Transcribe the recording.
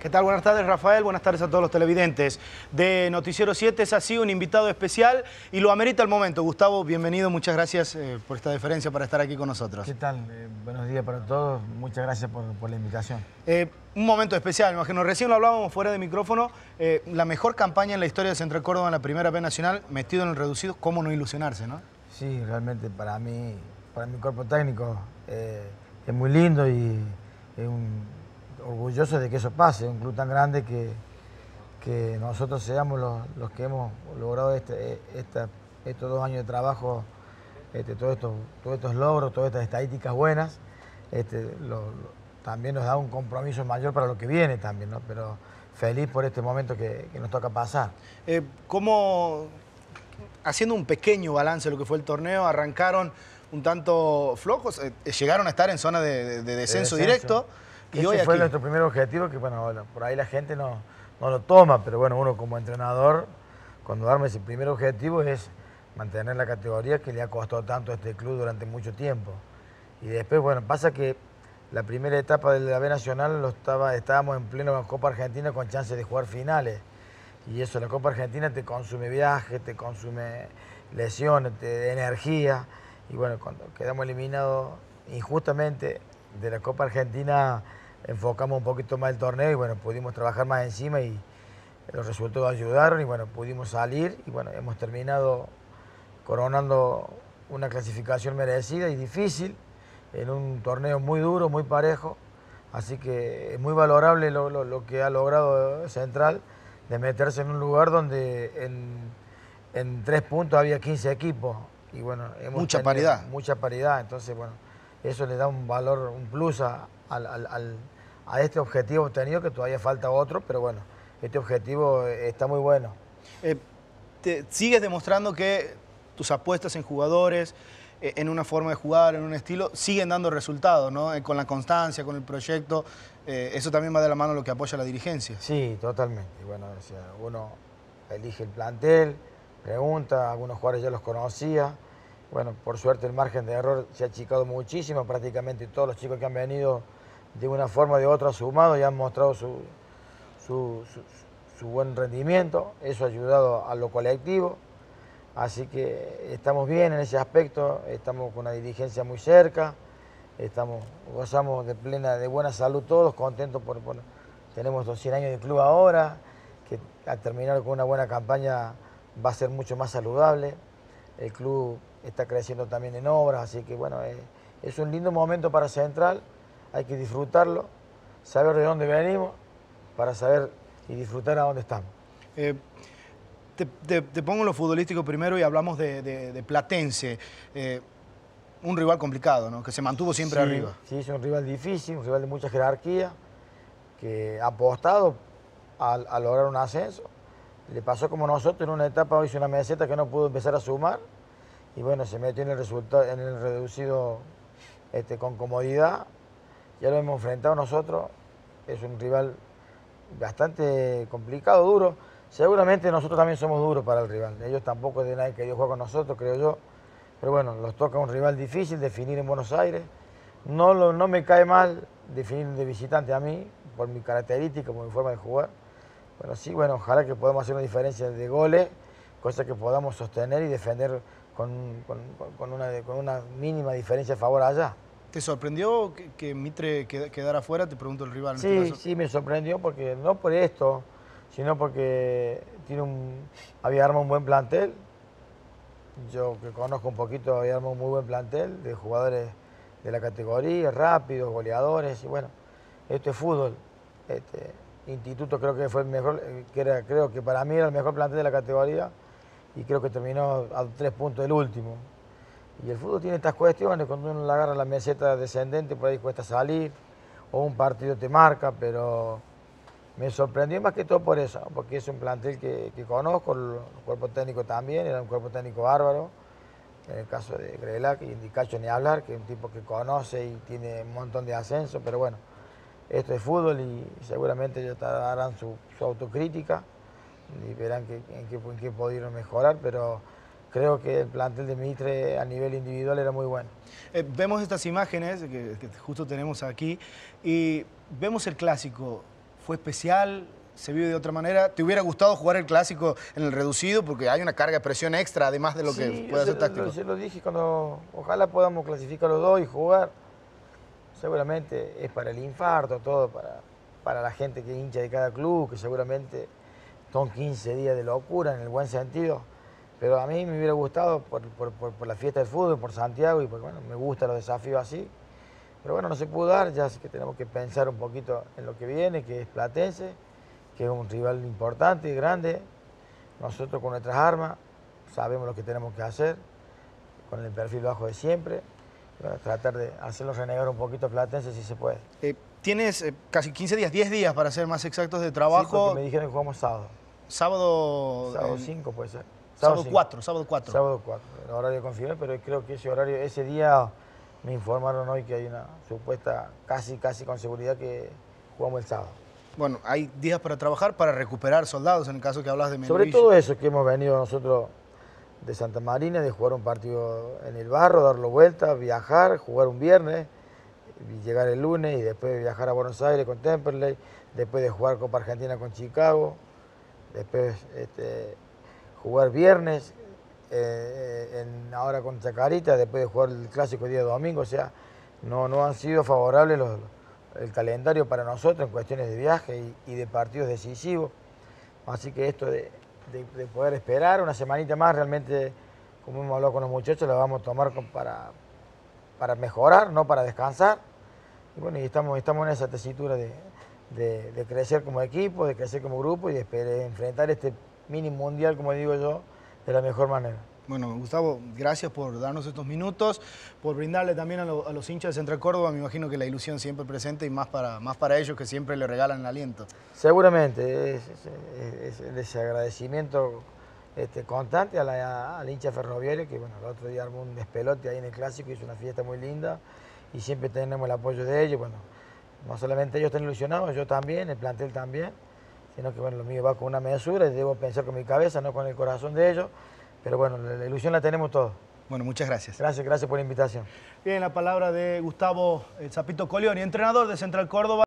¿Qué tal? Buenas tardes, Rafael. Buenas tardes a todos los televidentes de Noticiero 7. Es así un invitado especial y lo amerita el momento. Gustavo, bienvenido. Muchas gracias eh, por esta deferencia para estar aquí con nosotros. ¿Qué tal? Eh, buenos días para todos. Muchas gracias por, la invitación. Eh, un momento especial, me imagino. Recién lo hablábamos fuera de micrófono. la mejor campaña en la historia de Central Córdoba en la Primera B Nacional, metido en el reducido. ¿Cómo no ilusionarse, no? Sí, realmente para mí, para mi cuerpo técnico, es muy lindo y orgulloso de que eso pase, un club tan grande que, que nosotros seamos los, que hemos logrado este, estos dos años de trabajo, este, todos, estos, todos estos logros, todas estas estadísticas buenas, este, también nos da un compromiso mayor para lo que viene también, ¿no? pero feliz por este momento que, nos toca pasar. Eh, ¿Cómo, haciendo un pequeño balance de lo que fue el torneo, arrancaron un tanto flojos, eh, llegaron a estar en zona de, descenso, directo? Y Ese fue nuestro primer objetivo, que bueno, por ahí la gente no, lo toma, pero bueno, uno como entrenador, cuando arma ese primer objetivo es mantener la categoría que le ha costado tanto a este club durante mucho tiempo. Y después, bueno, pasa que la primera etapa de la B Nacional lo estaba, estábamos en pleno Copa Argentina con chances de jugar finales. Y eso, la Copa Argentina te consume viajes, te consume lesiones, te energía. Y bueno, cuando quedamos eliminados injustamente de la Copa Argentina, enfocamos un poquito más el torneo y bueno, pudimos trabajar más encima y los resultados ayudaron y bueno, pudimos salir y bueno, hemos terminado coronando una clasificación merecida y difícil en un torneo muy duro, muy parejo, así que es muy valorable lo, que ha logrado Central de meterse en un lugar donde en, tres puntos había 15 equipos y bueno, hemos mucha paridad. Mucha paridad, entonces bueno, eso le da un valor, un plus a, este objetivo obtenido, que todavía falta otro, pero bueno, este objetivo está muy bueno. Eh, te sigues demostrando que tus apuestas en jugadores, eh, en una forma de jugar, en un estilo, siguen dando resultados, ¿no? Eh, con la constancia, con el proyecto, eso también va de la mano lo que apoya la dirigencia. Sí, totalmente. Bueno, uno elige el plantel, pregunta, algunos jugadores ya los conocía, bueno, por suerte el margen de error se ha achicado muchísimo, prácticamente todos los chicos que han venido de una forma o de otra sumados y han mostrado su, buen rendimiento, eso ha ayudado a lo colectivo, así que estamos bien en ese aspecto, estamos con una dirigencia muy cerca, estamos, gozamos de plena, de buena salud todos, contentos por, tenemos 200 años de club ahora, que al terminar con una buena campaña va a ser mucho más saludable, el club está creciendo también en obras, así que bueno, eh, es un lindo momento para Central, hay que disfrutarlo, saber de dónde venimos, para saber y disfrutar a dónde estamos. Eh, te, pongo lo futbolístico primero y hablamos de, Platense. Eh, un rival complicado, ¿no? Que se mantuvo siempre arriba. Sí, es un rival difícil, un rival de mucha jerarquía, que ha apostado a, a lograr un ascenso. Le pasó como nosotros en una etapa, hizo una meseta que no pudo empezar a sumar y bueno, se metió en el resultado, en el reducido este, con comodidad. Ya lo hemos enfrentado nosotros, es un rival bastante complicado, duro. Seguramente nosotros también somos duros para el rival. Ellos tampoco es de nadie que ellos juega con nosotros, creo yo. Pero bueno, los toca un rival difícil, definir en Buenos Aires. No, lo, no me cae mal definir de visitante a mí, por mi característica, por mi forma de jugar. Pero sí, bueno, ojalá que podamos hacer una diferencia de goles, cosa que podamos sostener y defender con, una, mínima diferencia a favor allá. ¿Te sorprendió que, Mitre quedara fuera? Te pregunto el rival. Sí, este sí, me sorprendió porque no por esto, sino porque tiene un, había armado un buen plantel. Yo que conozco un poquito, había armado un muy buen plantel de jugadores de la categoría, rápidos, goleadores, y bueno, esto es fútbol. Este, instituto creo que fue el mejor, eh, que era, creo que para mí era el mejor plantel de la categoría y creo que terminó a tres puntos del último. Y el fútbol tiene estas cuestiones, cuando uno le agarra la meseta descendente, por ahí cuesta salir, o un partido te marca, pero me sorprendió más que todo por eso, porque es un plantel que, conozco, el cuerpo técnico también, era un cuerpo técnico bárbaro, en el caso de Grelac y Indicacho ni hablar, que es un tipo que conoce y tiene un montón de ascenso, pero bueno, esto es fútbol y seguramente ellos harán su autocrítica y verán en, qué, en pudieron mejorar, pero creo que el plantel de Mitre a nivel individual era muy bueno. Eh, vemos estas imágenes que, justo tenemos aquí y vemos el clásico. ¿Fue especial? ¿Se vive de otra manera? ¿Te hubiera gustado jugar el clásico en el reducido? Porque hay una carga de presión extra, además de lo que puede hacer táctico. Lo, lo dije cuando ojalá podamos clasificar los dos y jugar. Seguramente es para el infarto, todo para, para la gente que hincha de cada club, que seguramente son 15 días de locura en el buen sentido. Pero a mí me hubiera gustado por, la fiesta del fútbol, por Santiago, y porque bueno, me gustan los desafíos así. Pero bueno, no se pudo dar, ya que tenemos que pensar un poquito en lo que viene, que es Platense, que es un rival importante y grande. Nosotros con nuestras armas sabemos lo que tenemos que hacer, con el perfil bajo de siempre. tratar de hacerlo renegar un poquito a Platense si se puede. Eh, tienes eh, casi 15 días, 10 días para ser más exactos de trabajo. Sí, me dijeron que jugamos sábado. Sábado... Sábado 5 puede ser. Sábado 4, sábado 4. Sábado 4, el horario confirmé, pero creo que ese horario, ese día me informaron hoy que hay una supuesta, casi, casi con seguridad que jugamos el sábado. Bueno, hay días para trabajar, para recuperar soldados, en el caso que hablas de Sobre todo eso que hemos venido nosotros de Santa Marina, de jugar un partido en el barro, darlo vuelta, viajar, jugar un viernes, llegar el lunes y después viajar a Buenos Aires con Temperley, después de jugar Copa Argentina con Chicago, después este, jugar viernes, eh, ahora con Chacarita, después de jugar el clásico día domingo, o sea, no, no han sido favorables el calendario para nosotros en cuestiones de viaje y, de partidos decisivos. Así que esto de, poder esperar una semanita más, realmente, como hemos hablado con los muchachos, la vamos a tomar para, para mejorar, no para descansar. Y bueno, y estamos, estamos en esa tesitura de, de, crecer como equipo, de crecer como grupo y de enfrentar este mini mundial, como digo yo, de la mejor manera. Bueno, Gustavo, gracias por darnos estos minutos, por brindarle también a, los hinchas de Central Córdoba, me imagino que la ilusión siempre presente y más para, más para ellos que siempre le regalan el aliento. Seguramente, es, ese agradecimiento este, constante a la, al hincha ferroviario, que bueno, el otro día armó un despelote ahí en el Clásico, hizo una fiesta muy linda y siempre tenemos el apoyo de ellos, bueno, no solamente ellos están ilusionados, yo también, el plantel también sino que bueno, lo mío va con una mesura y debo pensar con mi cabeza, no con el corazón de ellos, pero bueno, la, ilusión la tenemos todos. Bueno, muchas gracias. Gracias, gracias por la invitación. Bien, la palabra de Gustavo Zapito Colioni, entrenador de Central Córdoba.